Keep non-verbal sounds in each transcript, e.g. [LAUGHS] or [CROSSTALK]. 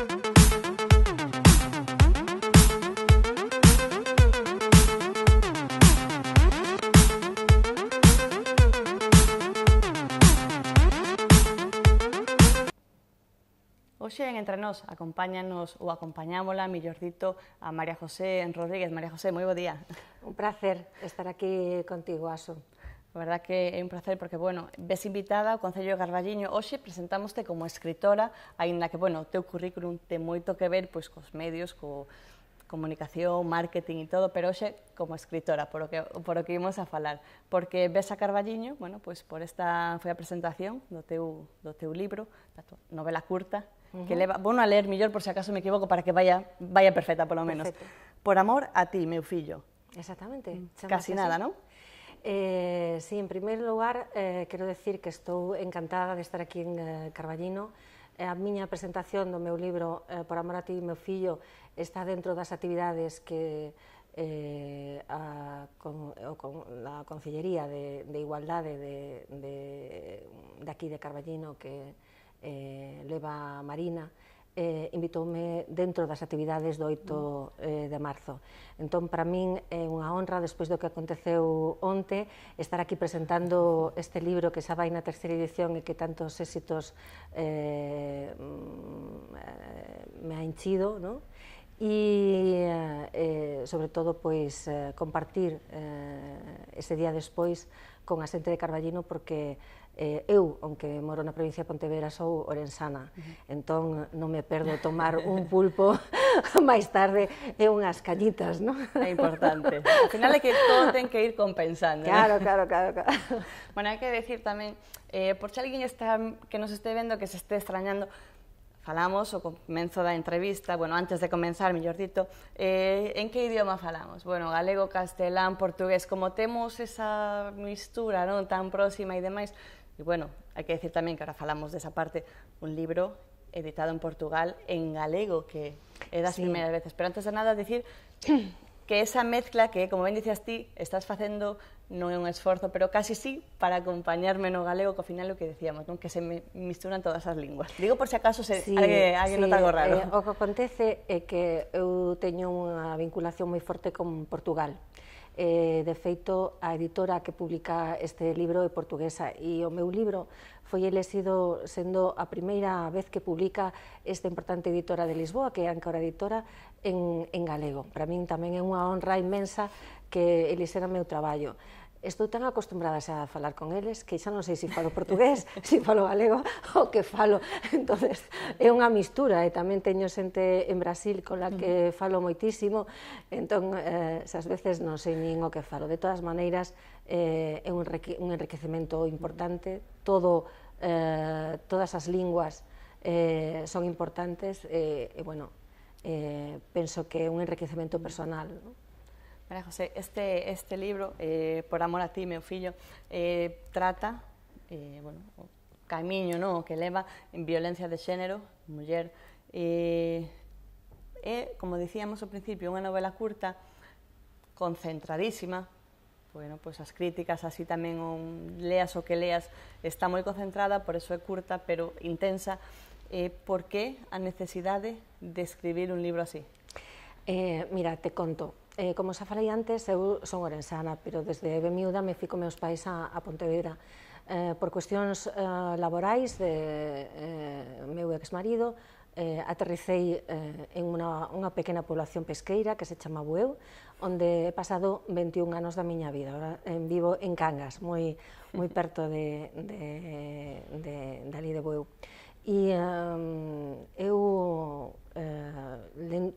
Oxe, en Entre Nos, acompáñanos ou acompañámola, millor dito, a María José en Rodríguez. María José, moi bo día. Un placer estar aquí contigo, Aso. A verdad que é un placer porque, bueno, ves invitada ao Concello de Garballiño. Hoxe presentámoste como escritora, aínda que, bueno, o teu currículum ten moito que ver pois cos medios, co comunicación, marketing e todo, pero hoxe como escritora, por o que, por o que imos a falar. Porque ves a Carballiño, bueno, pois por esta foi a presentación do teu, do teu libro, da tua novela curta, uh -huh. que leva, bueno, a ler millor por se si acaso me equivoco para que vaya, vaya perfecta, polo menos. Perfecto. Por amor a ti, meu fillo. Exactamente. Mm, casi nada, non? Eh, sí, en primeiro lugar, eh, quero decir que estou encantada de estar aquí en eh, Carballino. Eh, a miña presentación do meu libro eh, Por amor a ti, meu fillo, está dentro das actividades que eh, a, con, o, con a Consellería de, de Igualdade de, de, de aquí de Carballino que eh, leva Marina, eh, invitoume dentro das actividades do 8 eh, de marzo. Entón, para min é unha honra, despois do que aconteceu onte, estar aquí presentando este libro que xa vai na terceira edición e que tantos éxitos eh, mm, me ha enchido, non? e eh, eh, sobre todo pois eh, compartir eh, ese día despois con a xente de Carballino porque eh, eu, aunque moro na provincia de Pontevedra, sou orensana, uh -huh. entón non me perdo tomar un pulpo [LAUGHS] máis tarde e unhas cañitas, non? É importante. Al final é que todo ten que ir compensando. Claro, ¿no? claro, claro, claro. [LAUGHS] Bueno, hai que decir tamén, eh, por se alguén está, que nos este vendo, que se este extrañando, falamos o comenzo da entrevista, bueno, antes de comenzar, mellor dito, eh, en que idioma falamos? Bueno, galego, castelán, portugués, como temos esa mistura non tan próxima e demais, E, bueno, hai que decir tamén que ahora falamos desa parte, un libro editado en Portugal en galego, que é das sí. primeiras veces. Pero antes de nada, decir que esa mezcla que, como ben dices ti, estás facendo non é un esforzo, pero casi sí, para acompañarme no galego, que ao final o que decíamos, non? que se me misturan todas as linguas. Digo por se acaso se sí, alguén, alguén sí, nota algo raro. Eh, o que acontece é que eu teño unha vinculación moi forte con Portugal. Eh, de feito, a editora que publica este libro é portuguesa e o meu libro foi elexido sendo a primeira vez que publica esta importante editora de Lisboa, que é a Ancora Editora, en, en galego. Para min tamén é unha honra inmensa que elixera o meu traballo. Estou tan acostumbrada xa a falar con eles que xa non sei se falo portugués, [LAUGHS] se falo galego [LAUGHS] ou que falo. entonces é unha mistura e tamén teño xente en Brasil con la que mm. falo moitísimo, entón eh, esas veces non sei nin o que falo. De todas maneiras, eh, é un, un enriquecemento importante, todo, eh, todas as linguas eh, son importantes eh, e, bueno, eh, penso que é un enriquecemento personal. Non? María José, este, este libro, eh, Por amor a ti, meu fillo, eh, trata, eh, bueno, o camiño ¿no? o que leva en violencia de xénero, muller, eh, é, como dicíamos ao principio, unha novela curta concentradísima, bueno, pois as críticas así tamén on, leas o que leas está moi concentrada, por eso é curta, pero intensa, eh, por que a necesidade de escribir un libro así? Eh, mira, te conto, eh, como xa falei antes, eu son orensana, pero desde ben miúda me fico meus pais a, a Pontevedra. Eh, por cuestións eh, laborais de eh, meu exmarido, eh, aterricei eh, en unha, unha pequena población pesqueira que se chama Bueu, onde he pasado 21 anos da miña vida. Ahora en vivo en Cangas, moi, moi [LAUGHS] perto de, de, de, de ali de Bueu. E um, eh, eu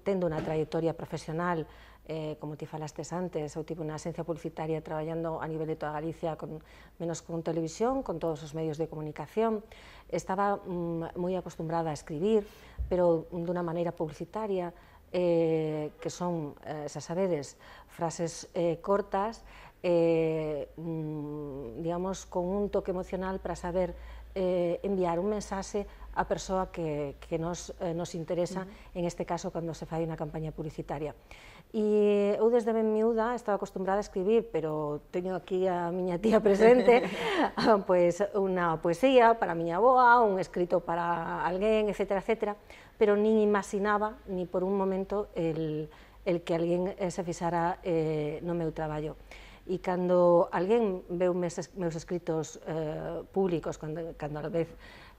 tendo unha trayectoria profesional eh, como ti falastes antes, eu tive unha asencia publicitaria traballando a nivel de toda Galicia con, menos con televisión, con todos os medios de comunicación. Estaba mm, moi acostumbrada a escribir, pero dunha maneira publicitaria, eh, que son, eh, xa sabedes, frases eh, cortas, eh, mm, digamos, con un toque emocional para saber eh, enviar un mensaxe a persoa que, que nos, eh, nos interesa, uh -huh. en este caso, cando se fai unha campaña publicitaria. E eu desde ben miúda estaba acostumbrada a escribir, pero teño aquí a miña tía presente, pois [LAUGHS] unha poesía para a miña boa, un escrito para alguén, etc. etc. pero nin imaginaba, ni por un momento, el, el que alguén eh, se fixara eh, no meu traballo. e cando alguén veu meus, meus escritos eh, públicos, cando, cando, a vez,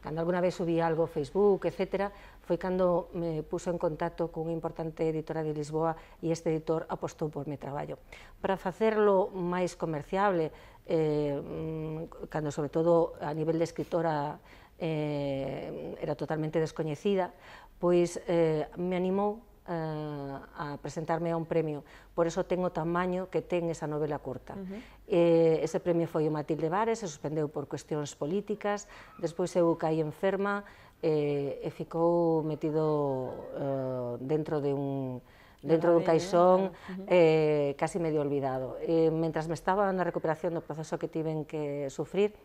cando alguna vez subí algo Facebook, etc., foi cando me puso en contacto cunha importante editora de Lisboa e este editor apostou por mi traballo. Para facerlo máis comerciable, eh, mm, cando sobre todo a nivel de escritora eh, era totalmente descoñecida, pois eh, me animou a, a presentarme a un premio. Por eso ten o tamaño que ten esa novela curta. Uh -huh. eh, ese premio foi o Matilde Vares, se suspendeu por cuestións políticas, despois eu caí enferma eh, e ficou metido eh, dentro de un dentro dun caixón eh, casi medio olvidado. Eh, mentras me estaba na recuperación do proceso que tiven que sufrir,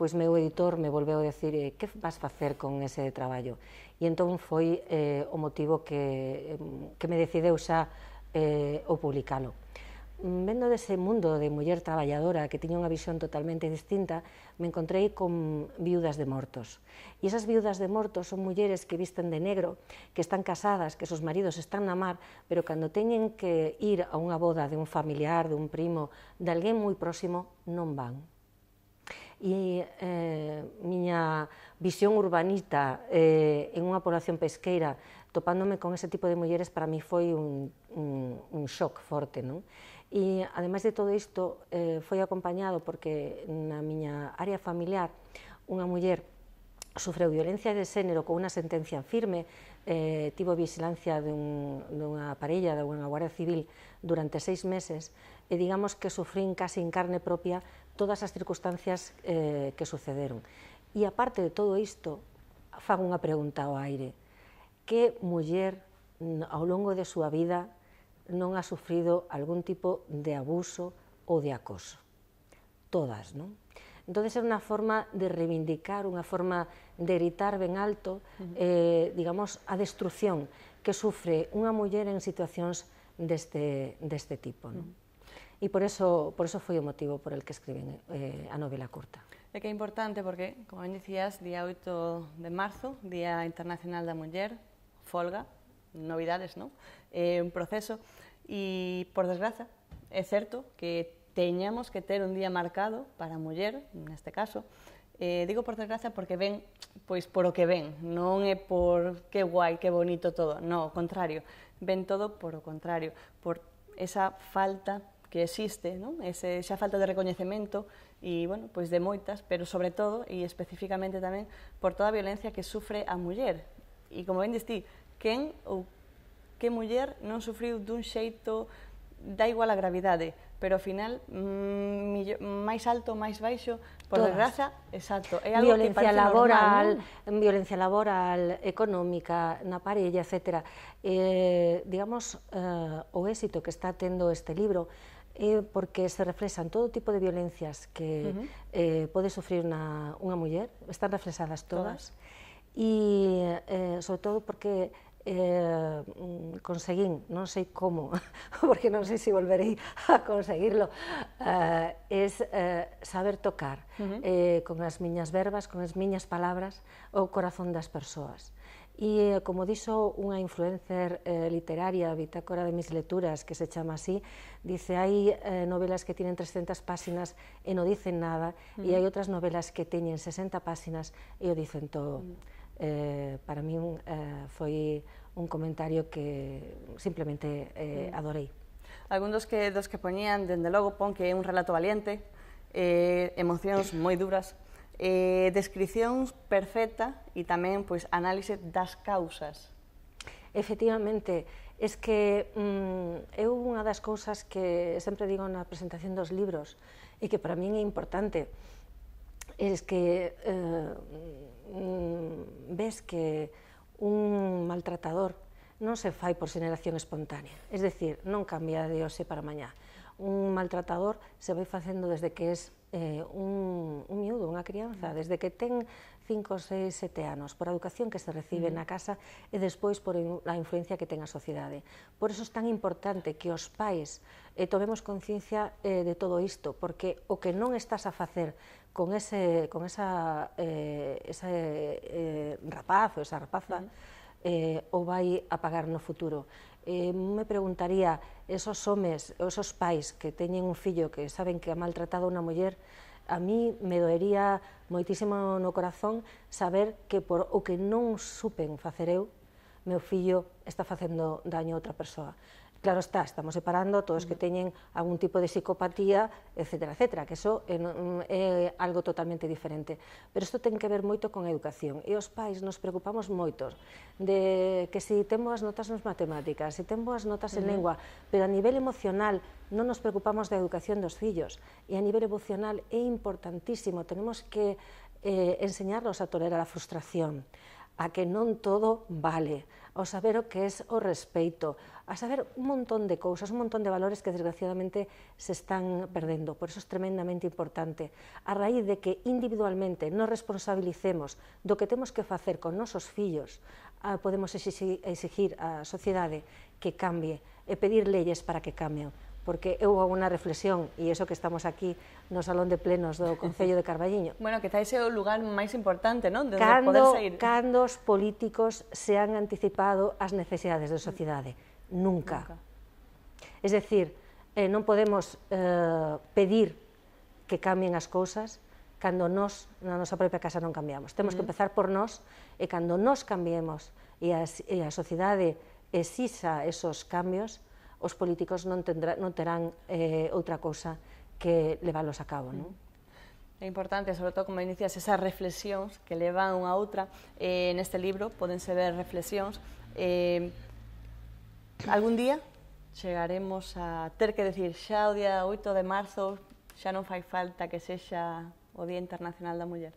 pois meu editor me volveu a decir eh, que vas facer con ese traballo? E entón foi eh, o motivo que, que me decideu xa eh, o publicalo. Vendo dese mundo de muller traballadora que tiña unha visión totalmente distinta, me encontrei con viudas de mortos. E esas viudas de mortos son mulleres que visten de negro, que están casadas, que seus maridos están na mar, pero cando teñen que ir a unha boda de un familiar, de un primo, de alguén moi próximo, non van e eh, miña visión urbanita eh, en unha población pesqueira, topándome con ese tipo de mulleres, para mí foi un, un, un shock forte. Non? E, ademais de todo isto, eh, foi acompañado porque na miña área familiar unha muller sufreu violencia de xénero con unha sentencia firme, eh, tivo vigilancia dun, dunha parella, dunha guardia civil, durante seis meses, e digamos que sufrín casi en carne propia todas as circunstancias eh, que sucederon. E aparte de todo isto, fago unha pregunta ao aire. Que muller ao longo de súa vida non ha sufrido algún tipo de abuso ou de acoso? Todas, non? Entonces é unha forma de reivindicar, unha forma de gritar ben alto, eh, digamos, a destrucción que sufre unha muller en situacións deste, deste tipo. Non? e por eso, por eso foi o motivo por el que escriben eh, a novela curta. É que é importante porque, como ben dicías, día 8 de marzo, Día Internacional da Muller, folga, novidades, non? É un proceso e, por desgraza, é certo que teñamos que ter un día marcado para a muller, neste caso, Eh, digo por desgracia porque ven, pois por o que ven, non é por que guai, que bonito todo, no, ao contrario, ven todo por o contrario, por esa falta que existe, non? Ese, xa falta de recoñecemento e, bueno, pois de moitas, pero sobre todo e especificamente tamén por toda a violencia que sufre a muller. E como ben distí, quen ou que muller non sufriu dun xeito da igual a gravidade, pero ao final mm, millo, máis alto, máis baixo, por Todas. desgraza, exacto, é algo violencia que parece laboral, normal, violencia laboral, económica, na parella, etc. Eh, digamos, eh, o éxito que está tendo este libro eh, porque se reflexan todo tipo de violencias que uh -huh. eh, pode sufrir unha, unha muller, están reflexadas todas, todas. e eh, sobre todo porque eh, conseguín, non sei como, [LAUGHS] porque non sei se volverei a conseguirlo, eh, es eh, saber tocar uh -huh. eh, con as miñas verbas, con as miñas palabras, o corazón das persoas. E, como dixo unha influencer eh, literaria, bitácora de mis lecturas, que se chama así, dice, hai eh, novelas que tienen 300 páxinas e non dicen nada, uh -huh. e mm. hai outras novelas que teñen 60 páxinas e o dicen todo. Uh -huh. eh, para min eh, foi un comentario que simplemente eh, uh -huh. adorei. Algún dos que, dos que poñían, dende logo, pon que é un relato valiente, eh, emocións moi duras, eh, descripcións perfecta e tamén pois, análise das causas. Efectivamente, es que mm, eu unha das cousas que sempre digo na presentación dos libros e que para min é importante es que eh, mm, ves que un maltratador non se fai por xeneración espontánea, es decir, non cambia de hoxe para mañá. Un maltratador se vai facendo desde que es eh, un, un miúdo, unha crianza, desde que ten 5, 6, 7 anos, por a educación que se recibe mm. na casa e despois por a influencia que ten a sociedade. Por eso é tan importante que os pais eh, tomemos conciencia eh, de todo isto, porque o que non estás a facer con ese, con esa, eh, ese eh, eh, rapaz ou esa rapaza, mm eh, o vai a pagar no futuro. Eh, me preguntaría, esos homes, esos pais que teñen un fillo que saben que ha maltratado a unha muller, a mí me doería moitísimo no corazón saber que por o que non supen facer eu, meu fillo está facendo daño a outra persoa. Claro está, estamos separando todos que mm. teñen algún tipo de psicopatía, etcétera, etcétera, que eso é, mm, é algo totalmente diferente. Pero isto ten que ver moito con a educación. E os pais nos preocupamos moito de que si ten boas notas nas matemáticas, si ten boas notas en uh -huh. lengua, pero a nivel emocional non nos preocupamos da educación dos fillos. E a nivel emocional é importantísimo, tenemos que eh, enseñarlos a tolerar a frustración, a que non todo vale, ao saber o que é o respeito, a saber un montón de cousas, un montón de valores que desgraciadamente se están perdendo. Por eso é tremendamente importante. A raíz de que individualmente nos responsabilicemos do que temos que facer con nosos fillos, ah, podemos exigir á sociedade que cambie e pedir leyes para que cambien porque eu hago unha reflexión e iso que estamos aquí no salón de plenos do Concello de Carballiño. [LAUGHS] Bueno, que ese é o lugar máis importante, non? De cando, poder sair. Cando os políticos se han anticipado as necesidades da sociedade? Nunca. Nunca. Es decir, eh, non podemos eh, pedir que cambien as cousas cando nós na nosa propia casa non cambiamos. Temos uh -huh. que empezar por nós e cando nós cambiemos e a, e a sociedade exixa esos cambios, os políticos non, tendrá, non terán eh, outra cousa que leválos a cabo. Non? É importante, sobre todo, como inicias, esas reflexións que levan unha a outra. Eh, neste libro podense ver reflexións. Eh, algún día chegaremos a ter que decir xa o día 8 de marzo xa non fai falta que sexa o Día Internacional da Muller.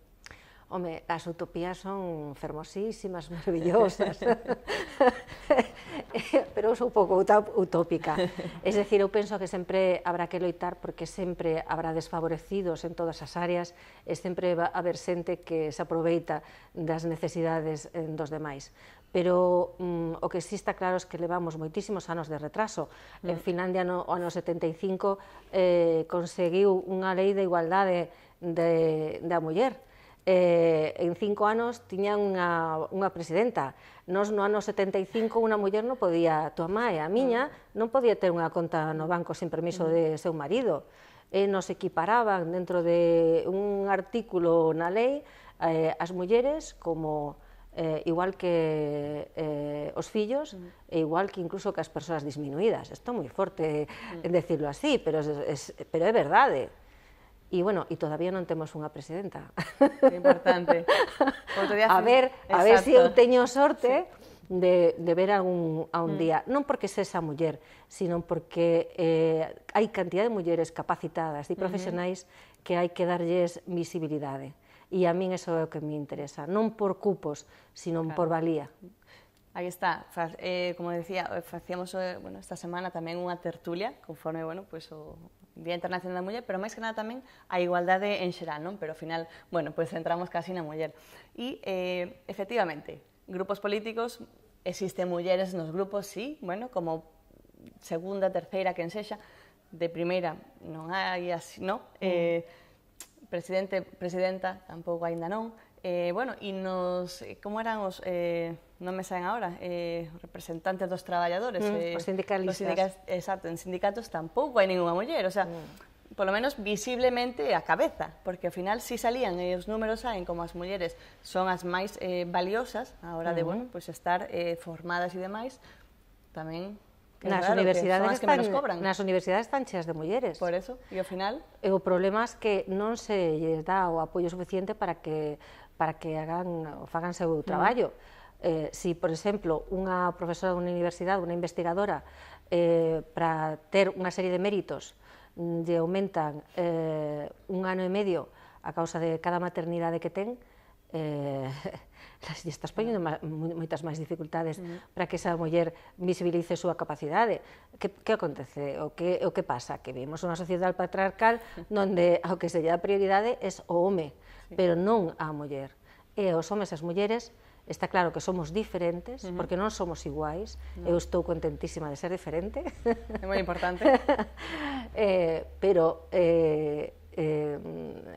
Home, as utopías son fermosísimas, [LAUGHS] maravillosas. [LAUGHS] [LAUGHS] pero eu sou pouco utópica. Es decir, eu penso que sempre habrá que loitar porque sempre habrá desfavorecidos en todas as áreas e sempre va haber xente que se aproveita das necesidades eh, dos demais pero mm, o que sí está claro é es que levamos moitísimos anos de retraso. Mm. En Finlandia, no ano 75, eh, conseguiu unha lei de igualdade de, da muller, eh, en cinco anos tiñan unha, unha presidenta. Nos no ano 75 unha muller non podía, tua má e a miña, non podía ter unha conta no banco sen permiso de mm. seu marido. E nos equiparaban dentro de un artículo na lei eh, as mulleres como eh, igual que eh, os fillos, mm. e igual que incluso que as persoas disminuídas. Isto é moi forte mm. en decirlo así, pero, es, es, pero é verdade. E, bueno, e todavía non temos unha presidenta. [LAUGHS] É importante. a ver, Exacto. a ver se si eu teño sorte sí. de, de ver algún, a un mm. día. Non porque sexa muller, sino porque eh, hai cantidad de mulleres capacitadas e profesionais uh -huh. que hai que darlles visibilidade. E a min eso é o que me interesa. Non por cupos, sino claro. por valía. Aí está, eh, como decía, eh, facíamos eh, bueno, esta semana tamén unha tertulia, conforme bueno, pues, o, Día Internacional da Muller, pero máis que nada tamén a igualdade en xeral, non? Pero ao final, bueno, pois pues centramos casi na muller. E, eh, efectivamente, grupos políticos, existen mulleres nos grupos, sí, bueno, como segunda, terceira, quen sexa, de primeira non hai así, non? Mm. Eh, presidente, presidenta, tampouco aínda non, Eh, bueno, e nos, eh, como eran os, eh, non me saen agora, eh, representantes dos traballadores? Mm, eh, os sindicalistas. Os sindicatos, exacto, en sindicatos tampouco hai ninguna muller, o sea, mm. polo menos visiblemente a cabeza, porque ao final si salían e os números saen como as mulleres son as máis eh, valiosas a hora mm. de, bueno, pues estar eh, formadas e demais, tamén Nas claro, universidades que están, que cobran. Nas universidades están cheas de mulleres. Por eso, e ao final? E o problema é que non se lles dá o apoio suficiente para que para que hagan, fagan seu mm. traballo. Mm. Eh, si, por exemplo, unha profesora dunha universidade, unha investigadora, eh, para ter unha serie de méritos, mm, lle aumentan eh, un ano e medio a causa de cada maternidade que ten, eh, [LAUGHS] lle estás poñendo ma, moitas máis dificultades mm. para que esa muller visibilice a súa capacidade. Que, que acontece? O que, o que pasa? Que vivimos unha sociedade patriarcal [LAUGHS] onde ao que se lle dá prioridade é o home, sí. pero non a muller. E os homes e as mulleres está claro que somos diferentes, uh -huh. porque non somos iguais, no. eu estou contentísima de ser diferente. É moi importante. [LAUGHS] eh, pero eh, eh,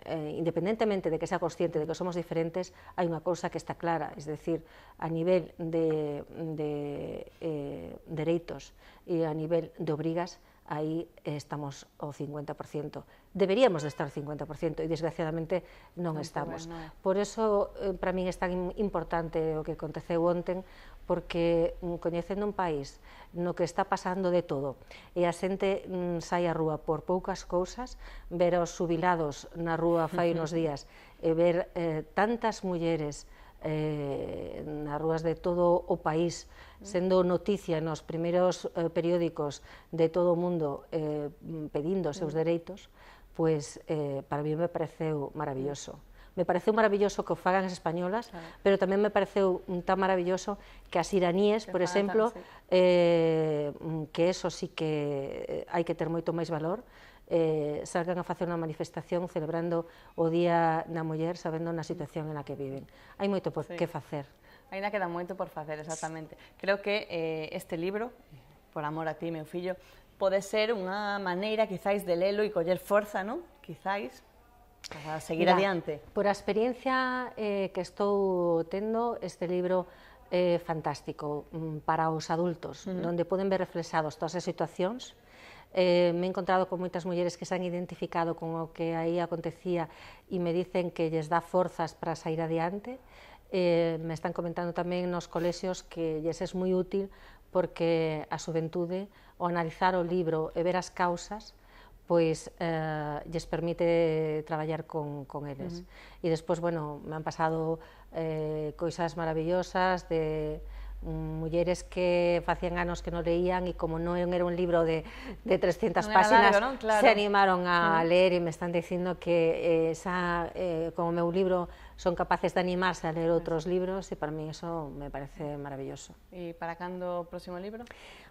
eh, independentemente de que sea consciente de que somos diferentes, hay una cosa que está clara, es decir, a nivel de, de eh, derechos y a nivel de obrigas, aí estamos ao 50%. Deberíamos de estar ao 50% e desgraciadamente non Tanto estamos. Por eso eh, para min é tan importante o que aconteceu onten porque mm, coñecendo un país no que está pasando de todo e a xente mm, sai á rúa por poucas cousas, ver os subilados na rúa fai [LAUGHS] uns días e ver eh, tantas mulleres eh, nas rúas de todo o país, mm. sendo noticia nos primeiros eh, periódicos de todo o mundo eh, mm, pedindo os seus dereitos, pois pues, eh, para mí me pareceu maravilloso me pareceu maravilloso que o fagan as españolas, claro. pero tamén me pareceu tan maravilloso que as iraníes, que por exemplo, sí. eh, que eso sí que hai que ter moito máis valor, eh, salgan a facer unha manifestación celebrando o Día da Muller sabendo na situación en a que viven. Hai moito por sí. que facer. Ainda queda moito por facer, exactamente. Creo que eh, este libro, Por amor a ti, meu fillo, pode ser unha maneira, quizáis, de lelo e coller forza, non? Quizáis, Para seguir Mira, adiante. Por a experiencia eh, que estou tendo este libro eh, fantástico mm, para os adultos, uh -huh. poden ver reflexados todas as situacións, eh, me he encontrado con moitas mulleres que se han identificado con o que aí acontecía e me dicen que lles dá forzas para sair adiante. Eh, me están comentando tamén nos colexios que lles é moi útil porque a xuventude, o analizar o libro e ver as causas, pois eh, lles permite traballar con, con eles. Uh -huh. E despois, bueno, me han pasado eh, coisas maravillosas de mulleres que facían anos que non leían e como non era un libro de, de 300 non páxinas, largo, ¿no? claro. se animaron a mm. ler e me están dicindo que eh, esa, eh, como meu libro son capaces de animarse a ler outros libros e para mí eso me parece maravilloso. E para cando o próximo libro?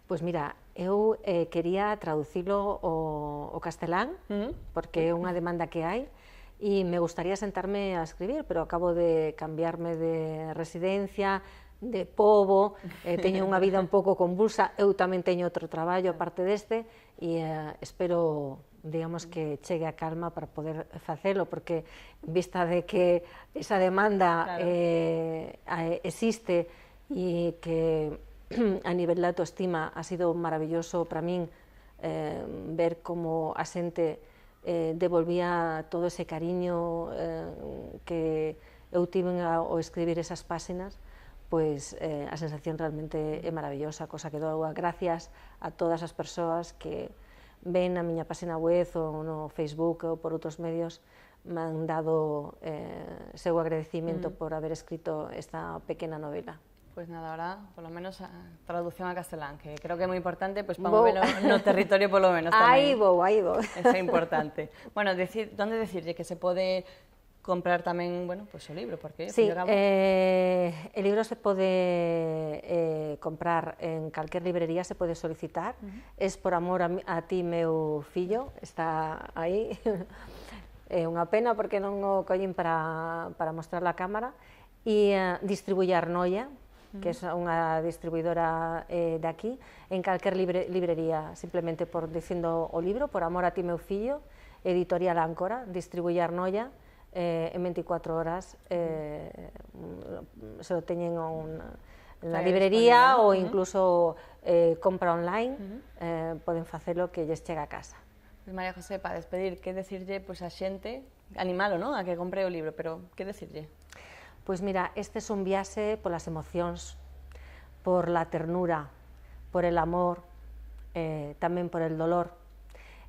Pois mira, eu eh, quería traducilo o, o castelán, uh -huh. porque é unha demanda que hai, e me gustaría sentarme a escribir, pero acabo de cambiarme de residencia, de povo, eh, teño unha vida un pouco convulsa, eu tamén teño outro traballo aparte deste, e eh, espero digamos que chegue a calma para poder facelo, porque en vista de que esa demanda claro. eh, existe e que [CLEARS THROAT] a nivel de autoestima ha sido maravilloso para min eh, ver como a xente eh, devolvía todo ese cariño eh, que eu tive ao escribir esas páxinas, pois eh, a sensación realmente é maravillosa, cosa que dou gracias a todas as persoas que ven na miña página web ou no Facebook ou por outros medios me han dado eh, seu agradecimiento mm. por haber escrito esta pequena novela. Pues nada, ahora, polo menos, a traducción a castelán, que creo que é moi importante, pues, para movelo no territorio polo menos tamén. Aí vou, aí vou. Eso é importante. Bueno, decir, donde decirlle que se pode comprar tamén, bueno, pois pues, o libro, porque sí, eh, o libro se pode eh, comprar en calquer librería, se pode solicitar, uh -huh. es por amor a, a ti, meu fillo, está aí, [LAUGHS] é unha pena porque non o collen para, para mostrar a cámara, e eh, distribuye Arnoia, que é unha distribuidora eh, de aquí, en calquer libre, librería, simplemente por dicindo o libro, por amor a ti, meu fillo, editorial Áncora, distribuye Arnoia, eh, en 24 horas eh, se lo teñen un, na librería ou incluso eh, compra online, eh, poden facelo que lles chega a casa. Pues María José, para despedir, que decirlle pois, a xente, animalo, ¿no? a que compre o libro, pero que decirlle? Pois mira, este é un viaxe polas emocións, por la ternura, por el amor, eh, tamén por el dolor,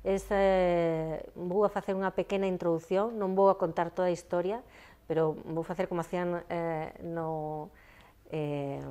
es, eh, vou a facer unha pequena introdución, non vou a contar toda a historia, pero vou facer como hacían eh, no, eh,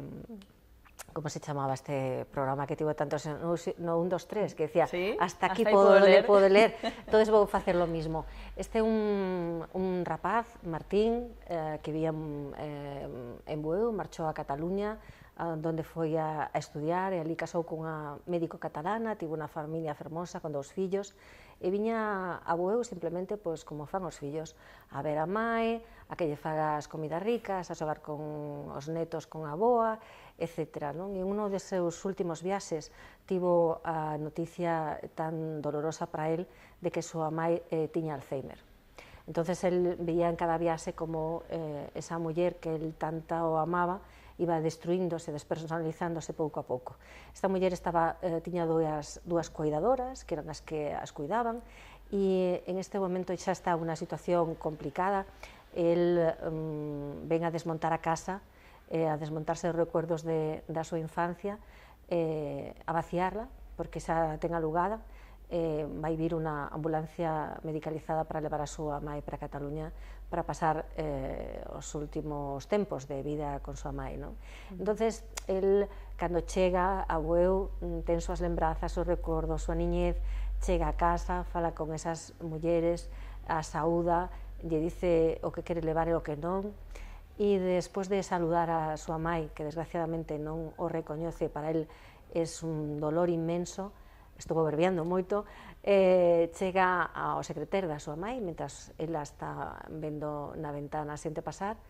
como se chamaba este programa que tivo tantos no, no 1, 2, 3, que decía, sí, hasta aquí hasta podo ler, podo ler, entonces vou facer lo mismo. Este un, un rapaz, Martín, eh, que vivía eh, en Bueu, marchou a Cataluña, donde foi a, a estudiar e ali casou cunha médico catalana, tivo unha familia fermosa con dous fillos e viña a Bueu simplemente pois, como fan os fillos, a ver a mãe, a que lle faga as comidas ricas, a xogar con os netos con a boa, etc. Non? E uno dos seus últimos viaxes tivo a noticia tan dolorosa para el de que súa mai eh, tiña Alzheimer. Entonces el veía en cada viaxe como eh, esa muller que el tanta o amaba iba destruíndose, despersonalizándose pouco a pouco. Esta muller estaba, eh, tiña dúas, dúas cuidadoras, que eran as que as cuidaban, e en este momento xa está unha situación complicada, el um, ven a desmontar a casa, eh, a desmontarse os recuerdos de, da súa infancia, eh, a vaciarla, porque xa ten alugada, eh, vai vir unha ambulancia medicalizada para levar a súa mãe para Cataluña para pasar eh, os últimos tempos de vida con súa mãe. Non? Mm. entonces el, cando chega a Bueu, mm, ten súas lembranzas, os recordos, súa niñez, chega a casa, fala con esas mulleres, a saúda, lle dice o que quere levar e o que non, e despois de saludar a súa mãe, que desgraciadamente non o recoñece, para el é un dolor inmenso, estuvo verbiando moito, eh, chega ao secretario da súa mãe, mentras ela está vendo na ventana a xente pasar,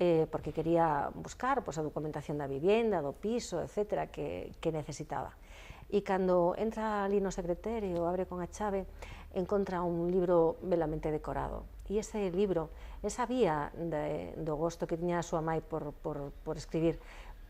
eh, porque quería buscar pois, a documentación da vivienda, do piso, etc., que, que necesitaba. E cando entra ali no secretario, abre con a chave, encontra un libro belamente decorado. E ese libro, esa vía de, do gosto que tiña a súa mãe por, por, por escribir,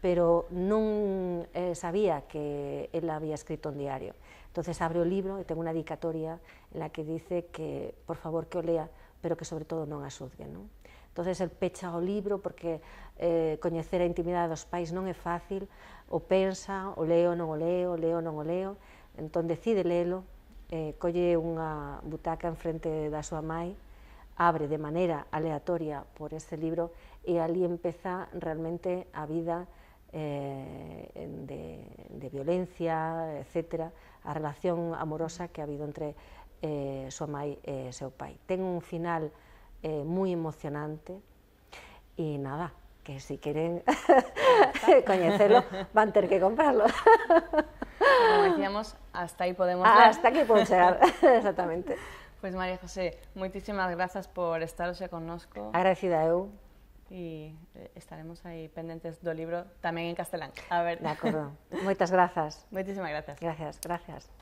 pero non eh, sabía que ela había escrito un diario. Entonces abre o libro e ten unha dedicatoria en la que dice que, por favor, que o lea, pero que sobre todo non a xuzgue, non? Entonces el pecha o libro porque eh, coñecer a intimidade dos pais non é fácil, o pensa, o leo, non o leo, o leo, non o leo, entón decide lelo, eh, colle unha butaca en frente da súa mãe, abre de maneira aleatoria por ese libro e ali empeza realmente a vida eh, de, de, violencia, etcétera, a relación amorosa que ha habido entre eh, súa mãe e seu pai. Ten un final eh, moi emocionante e nada, que si queren [LAUGHS] coñecelo, van ter que comprarlo. Como decíamos, hasta aí podemos ah, Hasta aquí podemos chegar, [LAUGHS] exactamente. Pois pues María José, moitísimas grazas por estar hoxe connosco. Agradecida eu e eh, estaremos aí pendentes do libro tamén en castelán. A ver. De acordo. [LAUGHS] Moitas grazas. Moitísimas grazas. Gracias, gracias.